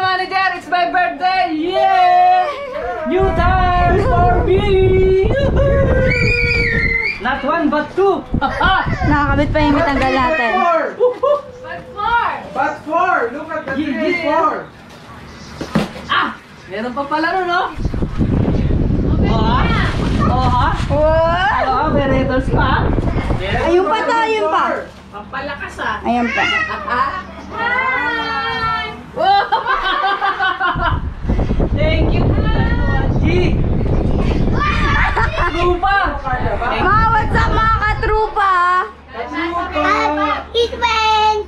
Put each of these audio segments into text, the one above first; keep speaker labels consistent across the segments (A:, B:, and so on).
A: manager?
B: It's my birthday! Yeah! New tires for me! Not one but two!
A: Nakakabit pa yung mitanggal natin.
C: Four. But four. Look at the three
B: yeah.
C: four.
B: ah! Meron pa pala nun, no? Oh, ha? Oh, ha?
A: What?
B: Oh, ha? May retros pa?
A: Ayun pa to, ayun pa.
B: Pampalakas, ha?
A: Ayun pa.
B: Thank you! G! Lupa!
A: Mga what's up mga katrupa? It went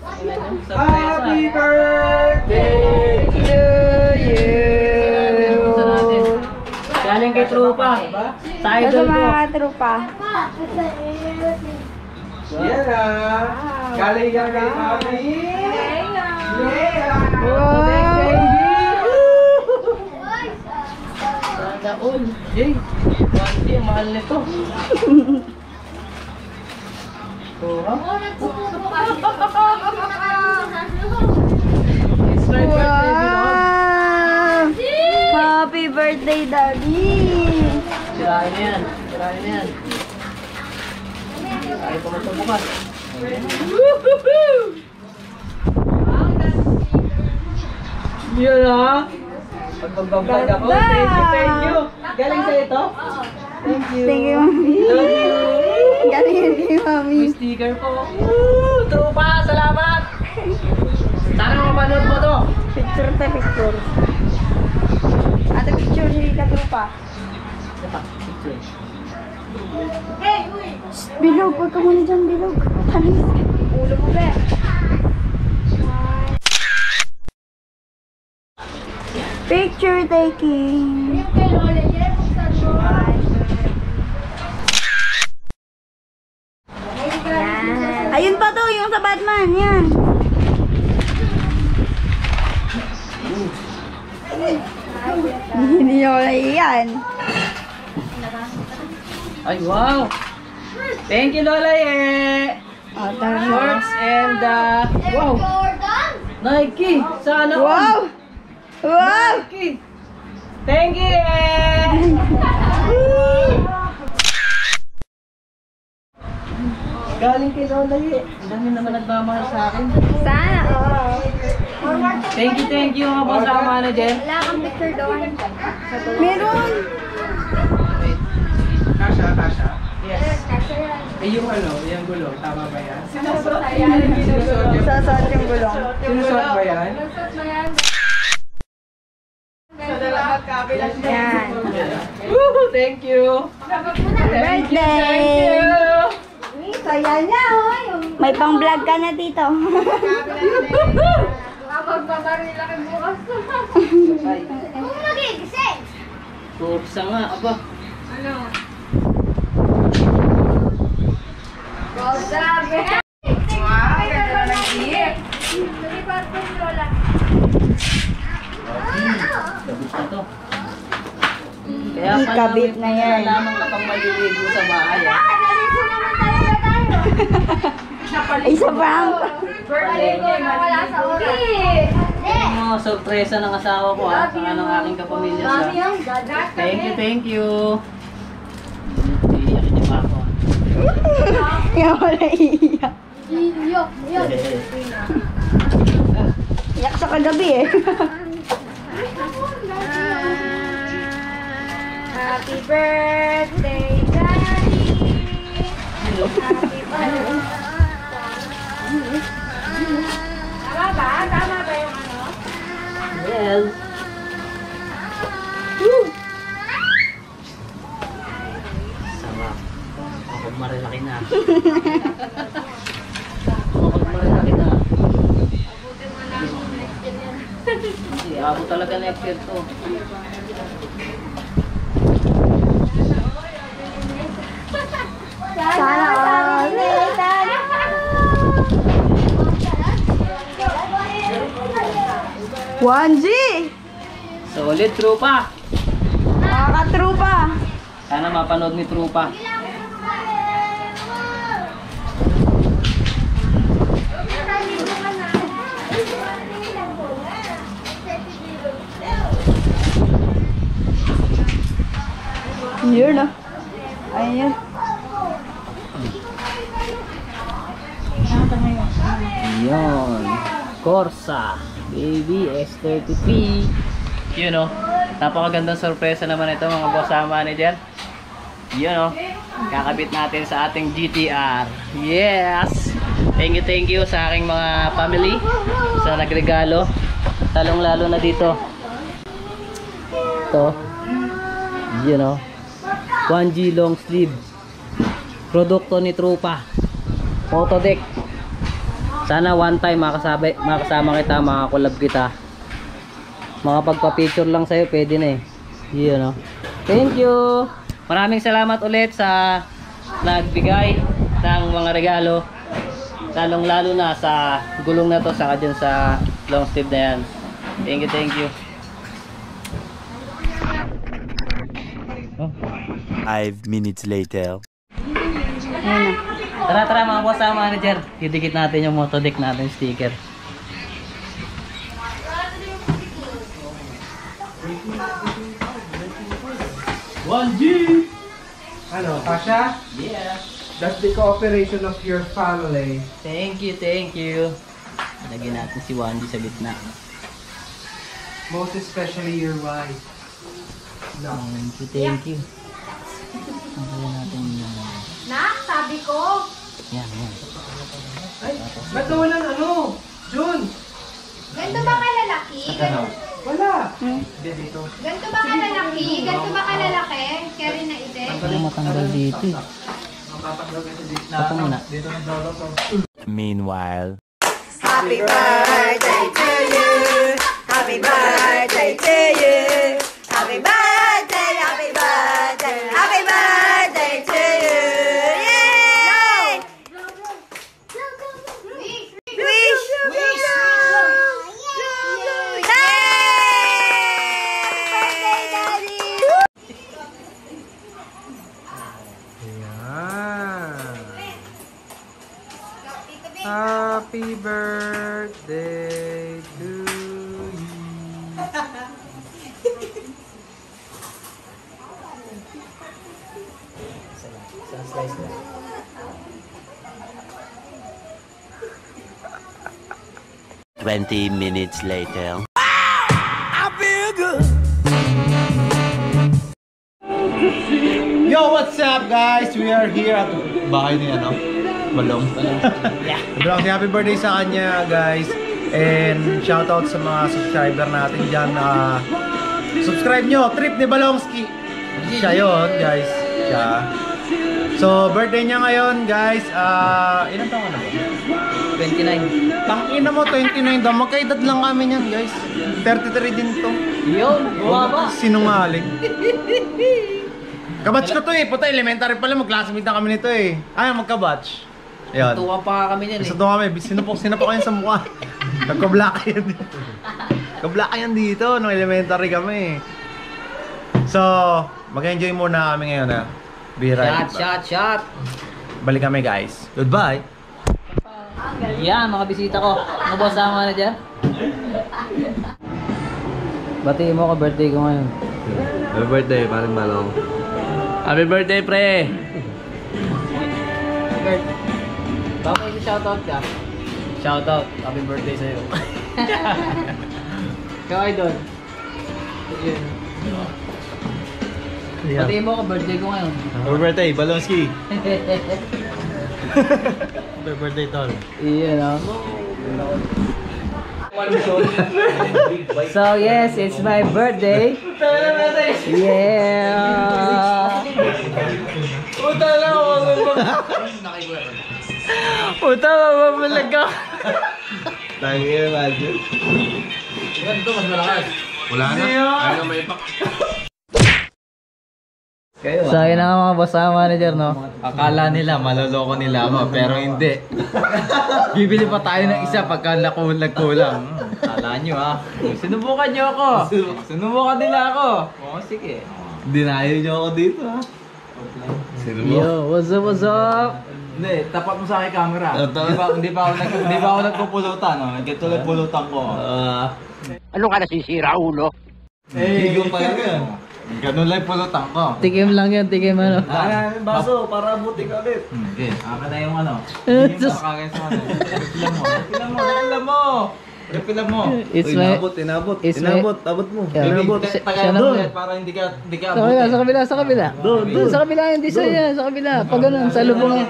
C: Happy birthday.
A: to you.
B: Galing kay Trupa. Sa
A: Ito
B: idol ko.
A: mga katrupa.
C: Yan ah. Galing yan kay Mami. Yeah.
A: Wow.
B: All. Jay, Wanti, mahal nito. Oh, ha? It's my birthday, Bilog.
A: Wow! Happy birthday, Daddy!
B: Sirahin na yan. Sirahin na yan. Man ito bukas. Yan ha. Pag magbablog ako, thank you, thank you. Galing sa ito? Thank you.
A: Thank you, Mami.
B: Love you.
A: Galing yun kay Mami.
B: May sticker po. Woo! Trupa, salamat! Sana mapanood mo to.
A: Picture tayo, picture. Ate, picture si katrupa.
B: Picture.
A: Bilog, huwag ka muna dyan, bilog. Panis. Ulo mo, be. Picture taking. Yan. Ayun pa to, yung sa Batman, yan. Hindi ako naiyan.
B: Ay, wow! Thank you, Lola
A: tara na.
B: Shorts and, uh, wow! Nike! Sana all.
A: Wow! Wow!
B: Nike! Thank you eh! Galing kay Lola eh. Ang dami naman nagmamahal sa akin.
A: Sana, oh.
B: Thank you, thank you mga boss ako manager.
A: Wala kang picture doon. Meron.
C: Kasha, Kasha.
B: Yes.
C: Eh, yung ano, yung gulong, tama ba yan?
A: Sasot yung gulong.
C: Sinusot ba yan?
A: Yan.
B: Woo! Thank you!
A: Birthday!
D: Saya niya, oh. Yung
A: May pang vlog ka na dito.
D: magbabaril lang yung bukas. Kung magigising.
B: Kursa nga, aba.
D: Ano? Wow, sabi. Wow, ganda ng gift. Nalipat ko si Lola.
B: Kabit na to. Kaya
A: Di
B: pala
A: kabit na yan.
B: Lamang kapag maliligo sa bahay. ah.
D: Naligo naman talaga tayo.
A: Isa prank.
D: Naligo na wala sa oras.
B: Yung mga sorpresa ng asawa ko ha, sa ng aking kapamilya sa. Thank you, thank you. Iiyak niya pa ako.
A: Kaya wala iiyak.
D: Iyok.
A: Iyak sa kagabi eh.
D: Happy Happy birthday,
A: 1G!
B: Solid, trupa.
A: Nakaka-trupa.
B: Sana mapanood ni trupa.
A: Yun na. Ah. Ayan.
B: Yun. Corsa. Baby S30P. Yun o. Napakagandang sorpresa naman ito mga boss sa manager. Yun o. Kakabit natin sa ating GTR. Yes! Thank you, thank you sa aking mga family sa nagregalo. Talong lalo na dito. Ito. Yun o. 1G long sleeve. Produkto ni Trupa. Photo deck. Sana one time makasabay, makasama kita, makakolab kita. Makapagpa-picture lang sa'yo, pwede na eh. Yun, no? Thank you! Maraming salamat ulit sa nagbigay ng mga regalo. Lalong lalo na sa gulong na to, saka dyan sa long sleeve na yan. Thank you, thank you. Oh.
E: Five minutes later.
A: Ayun na.
B: Tara, tara mga boss, ah, manager. Didikit natin yung motodeck natin sticker.
C: Ano, Tasha?
B: Yeah.
C: That's the cooperation of your family.
B: Thank you, thank you. Lagyan natin si Wandy sa gitna.
C: Most especially your wife. No.
B: Thank you, thank you. Lagyan natin yung...
D: Nak, sabi ko.
B: Yan, yan.
C: Ay, ba't nawalan ano? June!
D: Ganito ba kalalaki? Ganito,
C: Wala!
A: Hmm.
C: Hindi dito.
D: ganito ba kalalaki? Ganito ba kalalaki? Carry na ite?
B: Ano matanggal dito eh. Papa muna.
C: Dito na dolo to.
E: Meanwhile.
A: Happy birthday to you. Happy birthday to you. Happy birthday, happy birthday, happy birthday
E: 20 minutes later.
F: Yo, what's up guys? We are here at bahay ni ano, Balong. yeah. Balong, happy birthday sa kanya guys. And shout out sa mga subscriber natin dyan na uh, subscribe nyo, Trip ni Balongski. Siya yun guys. Siya. So, birthday niya ngayon guys. Ah, ilan taon na ba?
B: 29.
F: Tangina mo, 29 daw. Magkaedad lang kami niyan guys. 33 din to.
B: Yun, bumaba.
F: Sinungaling. Kabatch ko to eh. Puta, elementary pala. Mag-classmate na kami nito eh. Ay, magkabatch. Ayan.
B: Tuwa pa kami niyan eh.
F: Isa to kami. Sinupok, sinupok yan sa mukha. Nagka-black yan dito. Nagka-black yan dito. Nung elementary kami. So, mag-enjoy muna kami ngayon ah. Be
B: Shot,
F: right back.
B: shot, shot.
F: Balik kami guys. Goodbye.
B: Yan, mga bisita ko. Ano boss sa manager? Batiin mo ka birthday ko ngayon.
G: Happy birthday, parang balong. Happy birthday, pre!
B: Bert, baka may shoutout ka. Shoutout. Happy birthday sa'yo. Ikaw, idol. Yun.
F: Yeah.
B: Pati mo ko, birthday ko ngayon.
F: Happy birthday, Balonski. Happy birthday, Tol.
B: Iyan o. So yes, it's my birthday. Yeah. Puta na ako. Puta, mamamalag ka.
F: Lagi yung imagine. Wala na. Ayaw may pak.
B: So yun na nga mga boss sa manager no.
F: Akala nila maloloko nila ako pero hindi. Bibili pa tayo ng isa pagka nakulag kulang. Kala nyo ah. Sinubukan nyo ako. Sinubukan nila ako. Oo, sige. Dinayo nyo ako dito ah.
B: Yo, what's up, what's up?
C: Hindi, tapat mo sa akin camera. Hindi pa, hindi pa ako, nag, hindi pa ako nagpupulutan. Oh. Nagkatuloy pulutan ko.
F: Ah.
E: Ano ka nasisira, ulo?
C: Eh,
F: Higo pa yan. Ganun lang pulutan ko.
B: Tikim lang yan, tikim ano.
C: Ah, yung baso, para buti ka ulit. Hmm, okay. Aka na yung ano. Hindi mo makakaya sa ano. Refilan mo. Refilan mo. Refilan mo. Refilan mo.
B: It's
F: Uy,
B: my...
F: inabot, inabot.
B: it's my-
F: inabot, abot mo.
B: Yeah.
F: Inabot.
B: Siya-
C: Tagal mo
B: na-
C: ulit para hindi ka, hindi ka
B: Sa kabila, sa kabila, sa kabila. Doon, doon. Sa kabila, hindi sa yan, sa kabila. Pag ganun, sa lubong yan.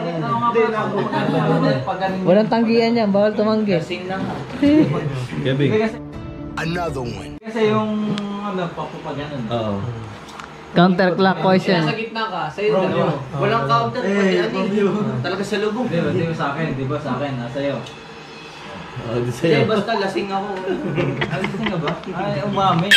C: Pag ganun.
B: Walang tanggihan yan, bawal tumanggi.
C: Kasing lang.
F: Gabi.
E: Another one.
C: kasi yung ano, papapag ganun.
F: Oo.
B: Counterclockwise yan.
C: gitna ka, sa'yo dalawa. Walang counter, pati ano. Talaga sa lubong. Di ba, di ba sa akin, di ba sa akin, nasa iyo.
F: Oh, di
C: Hindi,
F: sa'yo.
C: basta lasing ako. Ay, lasing ka ba? Ay, umami.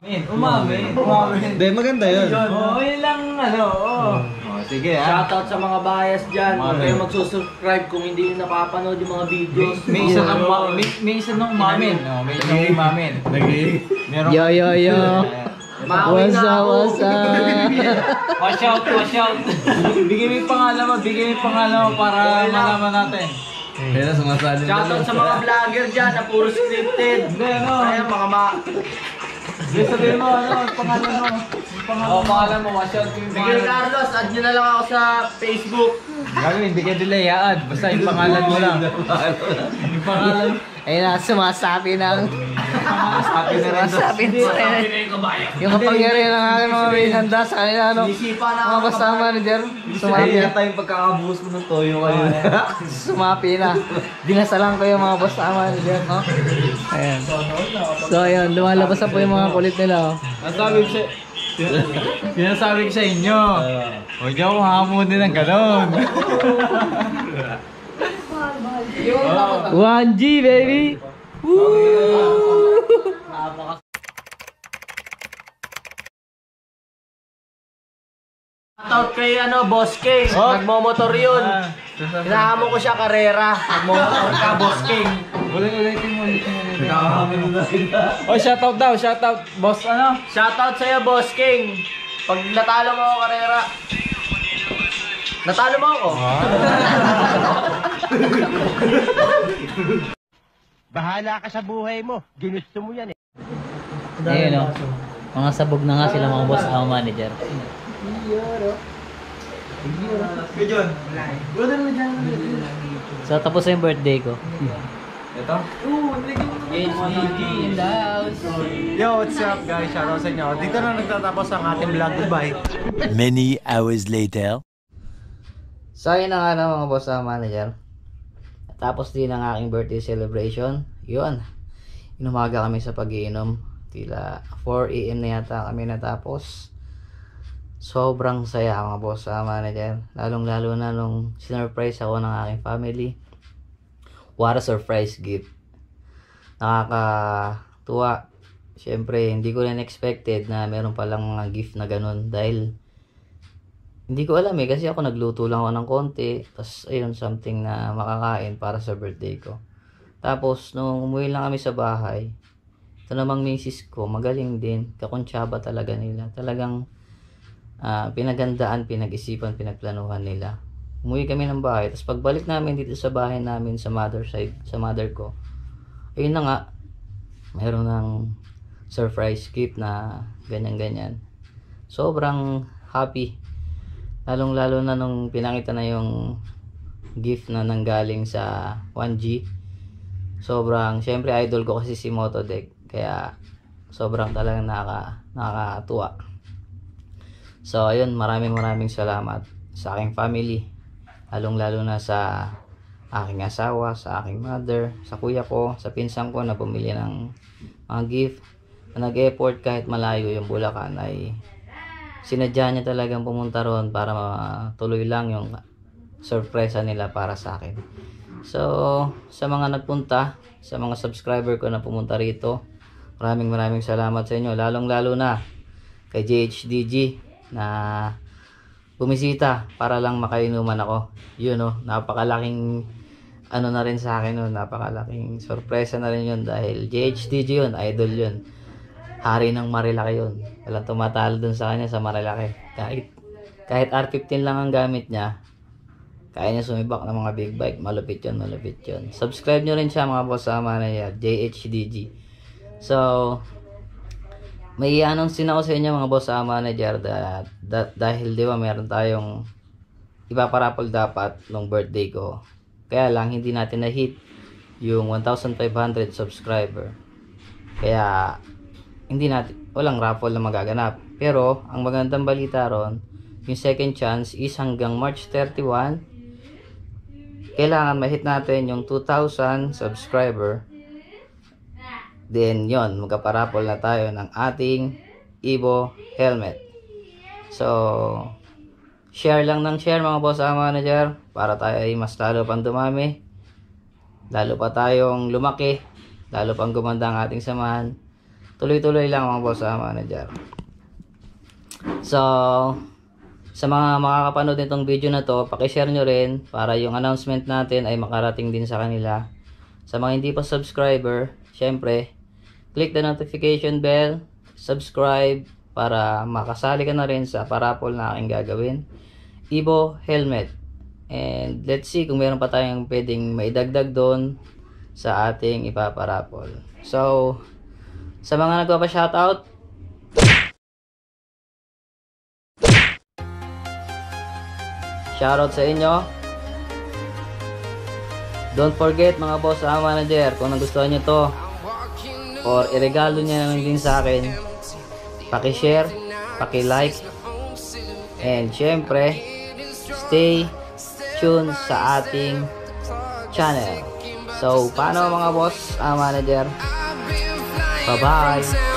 C: Min, umami. Umami.
F: Hindi, maganda yun.
C: Oo, yun lang, ano, oo. Oh, sige ha.
H: Shoutout sa mga bias dyan. Huwag kayong magsusubscribe kung hindi nyo napapanood yung mga videos.
C: May isa nang uma- may, isa nang umamin. Oh, may isa nang umamin.
F: Nagi.
C: Meron.
B: Yo, yo, yo. What's
H: na ako.
B: what's up?
C: Watch out, watch out. Bigyan mo yung pangalan mo, bigyan mo yung pangalan mo para malaman natin.
F: Kaya sumasali
H: Shoutout sa mga vlogger dyan na puro scripted.
C: Hindi, ano.
H: Ayan, mga ma...
C: Hindi, sabihin mo, ano, yung pangalan mo. Yung pangalan oh, pangalan mo, watch out yung
H: Miguel
C: pangalan.
H: Carlos, add nyo na lang ako sa Facebook.
C: Gagawin, hindi ka dilayaan. Basta yung pangalan mo lang. Yung pangalan.
B: Ayun na, sumasabi ng...
C: Sabi na rin.
B: Sumasabi ng... Yung kapangyarihan ng aking mga may handa sa kanila, ano?
H: Na
B: Mga basta manager, sumapi
F: Ay,
B: na.
F: yata yung pagkakabuhos mo ng toyo kayo.
B: Sumapi na. Dinasalan ko yung mga basta manager, no? Ayan. So, ayun, lumalabas na po yung mga kulit nila, oh.
C: Ang sabi ko sa... Sinasabi ko sa inyo. Huwag niyo akong hamunin ng ganon.
B: 1G, baby!
H: Shoutout kay ano, Boss King.
C: Oh.
H: Nagmomotor yun. Hinahamon ko siya karera. Nagmomotor ka, Boss King.
C: Ulit ulitin mo, ulitin mo. Oh, shoutout daw, shoutout. Boss, ano?
H: Shoutout sa'yo, Boss King. Pag natalo mo ako karera. Natalo mo ako.
E: Bahala ka sa buhay mo. Ginusto mo yan eh.
B: Ayun, oh. Mga sabog na nga sila mga boss ako manager. So, tapos na yung birthday ko.
C: Ito?
B: in the house.
F: Yo, what's up guys? Shoutout sa inyo. Dito na nagtatapos ang ating vlog. Goodbye.
E: Many hours later.
B: So, yun na nga na mga boss sa manager. Tapos din ang aking birthday celebration. Yun. Inumaga kami sa pagiinom. Tila 4 a.m. na yata kami natapos. Sobrang saya mga boss sa manager. Lalong lalo na nung sinurprise ako ng aking family. What a surprise gift. Nakakatuwa. Siyempre, hindi ko rin expected na meron palang mga gift na ganun. Dahil hindi ko alam eh, kasi ako nagluto lang ako ng konti. Tapos, ayun, something na makakain para sa birthday ko. Tapos, nung umuwi lang kami sa bahay, ito namang misis ko, magaling din. Kakuntsaba talaga nila. Talagang ah, pinagandaan, pinag-isipan, pinagplanuhan nila. Umuwi kami ng bahay. Tapos pagbalik namin dito sa bahay namin sa mother side, sa mother ko, ayun na nga, mayroon ng surprise gift na ganyan-ganyan. Sobrang happy. Lalong-lalo na nung pinakita na yung gift na nanggaling sa 1G. Sobrang, syempre idol ko kasi si Motodeck. Kaya sobrang talagang nakaka, nakakatuwa. So, ayun, maraming maraming salamat sa aking family. Lalong-lalo na sa aking asawa, sa aking mother, sa kuya ko, sa pinsan ko na bumili ng mga gift. Na nag-effort kahit malayo yung Bulacan ay sinadya niya talagang pumunta roon para matuloy lang yung sorpresa nila para sa akin. So, sa mga nagpunta, sa mga subscriber ko na pumunta rito, maraming maraming salamat sa inyo. Lalong-lalo na kay JHDG na bumisita para lang makainuman ako. Yun no, napakalaking ano na rin sa akin nun, napakalaking sorpresa na rin yun dahil JHDG yun, idol yun. Hari ng Marilaki yun. Walang tumatalo dun sa kanya sa Marilaki. Kahit, kahit R15 lang ang gamit niya, kaya niya sumibak ng mga big bike. Malupit yun, malupit yun. Subscribe nyo rin siya mga boss sa manager, JHDG. So, may anong ako sa inyo mga boss sa manager that, that dahil di ba meron tayong ipaparapol dapat nung birthday ko. Kaya lang hindi natin na-hit yung 1,500 subscriber. Kaya hindi natin, walang raffle na magaganap. Pero, ang magandang balita ron, yung second chance is hanggang March 31, kailangan ma-hit natin yung 2,000 subscriber. Then, yon magkaparapol na tayo ng ating Evo helmet. So, share lang ng share mga boss ang manager para tayo ay mas lalo pang dumami. Lalo pa tayong lumaki. Lalo pang gumanda ang ating samahan. Tuloy-tuloy lang mga boss ang manager. So, sa mga makakapanood nitong video na to, pakishare nyo rin para yung announcement natin ay makarating din sa kanila. Sa mga hindi pa subscriber, syempre, click the notification bell, subscribe para makasali ka na rin sa parapol na aking gagawin. Ibo helmet. And let's see kung meron pa tayong pwedeng maidagdag doon sa ating ipaparapol. So, sa mga nagpapa-shoutout, Shoutout sa inyo. Don't forget mga boss sa manager kung nagustuhan nyo to or iregalo niya naman din sa akin paki-share, paki-like and syempre stay tuned sa ating channel. So, paano mga boss, ah, manager? Bye bye.